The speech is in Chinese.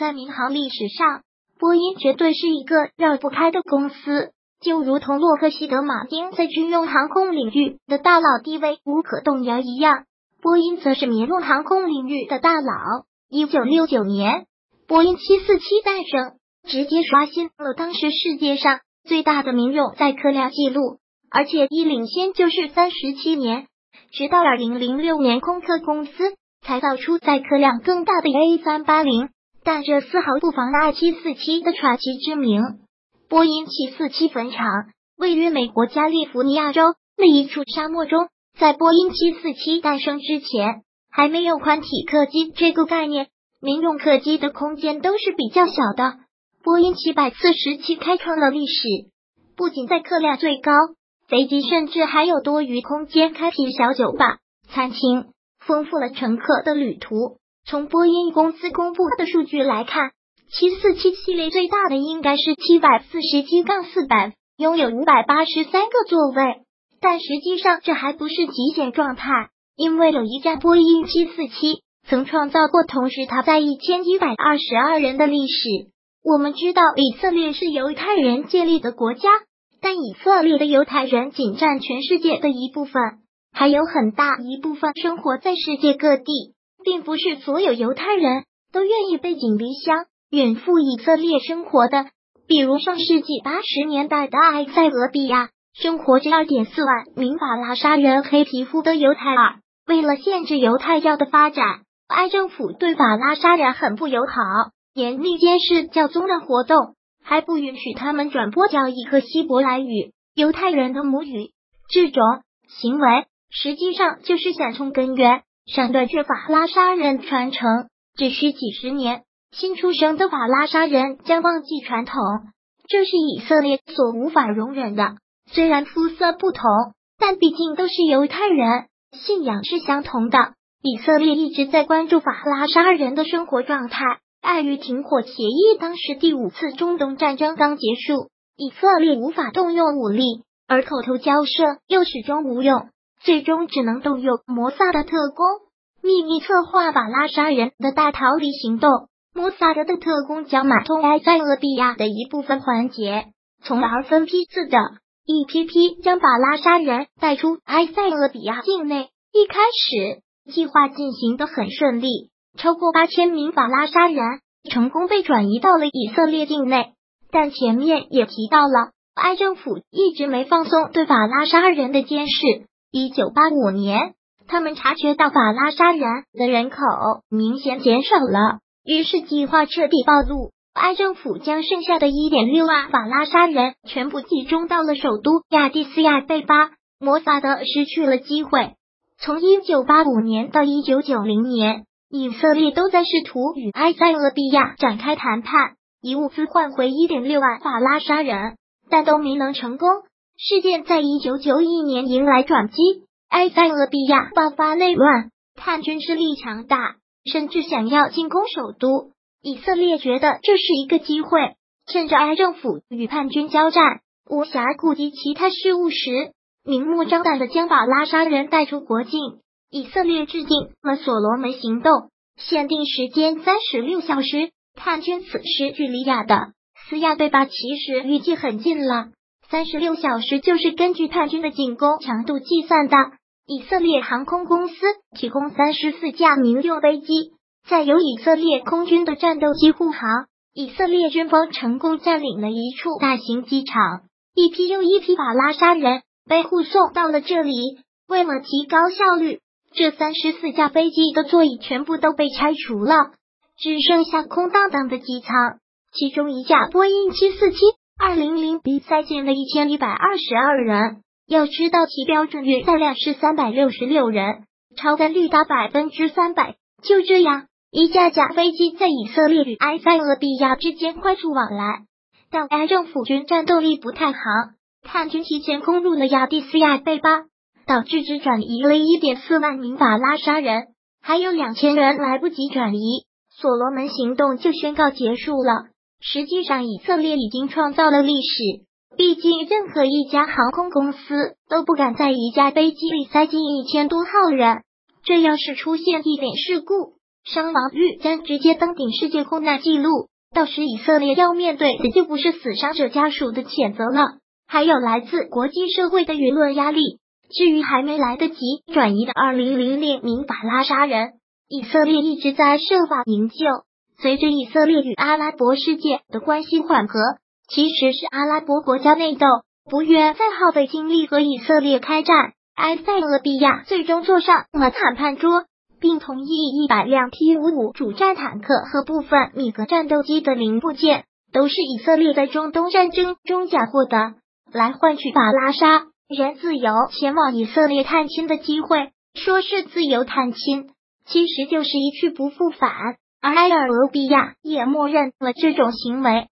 在民航历史上，波音绝对是一个绕不开的公司，就如同洛克希德马丁在军用航空领域的大佬地位无可动摇一样，波音则是民用航空领域的大佬。一九六九年，波音七四七诞生，直接刷新了当时世界上最大的民用载客量记录，而且一领先就是三十七年，直到二零零六年，空客公司才造出载客量更大的 A 三八零。但这丝毫不妨碍七四七的传奇之名。波音七四七坟场位于美国加利福尼亚州的一处沙漠中。在波音七四七诞生之前，还没有宽体客机这个概念，民用客机的空间都是比较小的。波音七百四十七开创了历史，不仅载客量最高，飞机甚至还有多余空间开辟小酒吧、餐厅，丰富了乘客的旅途。从波音公司公布的数据来看，七四七系列最大的应该是七百四十七杠四百，拥有五百八十三个座位。但实际上这还不是极限状态，因为有一架波音七四七曾创造过同时它在一千一百二十二人的历史。我们知道以色列是犹太人建立的国家，但以色列的犹太人仅占全世界的一部分，还有很大一部分生活在世界各地。并不是所有犹太人都愿意背井离乡远赴以色列生活的。比如上世纪八十年代的埃塞俄比亚，生活着二点四万名法拉沙人黑皮肤的犹太人。为了限制犹太教的发展，埃政府对法拉沙人很不友好，严厉监视教宗的活动，还不允许他们转播教义和希伯来语（犹太人的母语）。这种行为实际上就是想从根源。上断绝法拉沙人传承只需几十年，新出生的法拉沙人将忘记传统，这是以色列所无法容忍的。虽然肤色不同，但毕竟都是犹太人，信仰是相同的。以色列一直在关注法拉沙人的生活状态。碍于停火协议，当时第五次中东战争刚结束，以色列无法动用武力，而口头交涉又始终无用。最终只能动用摩萨的特工秘密策划法拉沙人的大逃离行动。摩萨德的特工将买通埃塞俄比亚的一部分环节，从而分批次的一批批将法拉沙人带出埃塞俄比亚境内。一开始计划进行的很顺利，超过八千名法拉沙人成功被转移到了以色列境内。但前面也提到了，埃政府一直没放松对法拉沙人的监视。一九八五年，他们察觉到法拉沙人的人口明显减少了，于是计划彻底暴露。埃政府将剩下的一点六万法拉沙人全部集中到了首都亚的斯亚贝巴。摩萨德失去了机会。从一九八五年到一九九零年，以色列都在试图与埃塞俄比亚展开谈判，以物资换回一点六万法拉沙人，但都没能成功。事件在一九九一年迎来转机，埃塞俄比亚爆发内乱，叛军势力强大，甚至想要进攻首都。以色列觉得这是一个机会，趁着埃政府与叛军交战，无暇顾及其他事务时，明目张胆的将把拉沙人带出国境。以色列制定了所罗门行动，限定时间三十六小时。叛军此时距离亚的斯亚贝巴其实预计很近了。三十六小时就是根据叛军的进攻强度计算的。以色列航空公司提供三十四架民用飞机，再由以色列空军的战斗机护航。以色列军方成功占领了一处大型机场，一批又一批法拉沙人被护送到了这里。为了提高效率，这三十四架飞机的座椅全部都被拆除了，只剩下空荡荡的机舱。其中一架波音七四七。二零零比赛进了一千一百二十二人，要知道其标准运载量是三百六十六人，超载率达百分之三百。就这样，一架架飞机在以色列与埃塞俄比亚之间快速往来，但埃政府军战斗力不太好，叛军提前攻入了亚的斯亚贝巴，导致只转移了一点四万名法拉沙人，还有两千人来不及转移，所罗门行动就宣告结束了。实际上，以色列已经创造了历史。毕竟，任何一家航空公司都不敢在一架飞机里塞进一千多号人。这要是出现一点事故，伤亡率将直接登顶世界空难记录。到时以色列要面对的就不是死伤者家属的谴责了，还有来自国际社会的舆论压力。至于还没来得及转移的二零零零名法拉杀人，以色列一直在设法营救。随着以色列与阿拉伯世界的关系缓和，其实是阿拉伯国家内斗不愿再耗费精力和以色列开战。埃塞俄比亚最终坐上了谈判桌，并同意一百辆 T 五五主战坦克和部分米格战斗机的零部件，都是以色列在中东战争中缴获的，来换取法拉沙人自由前往以色列探亲的机会。说是自由探亲，其实就是一去不复返。埃尔俄比亚也默认了这种行为。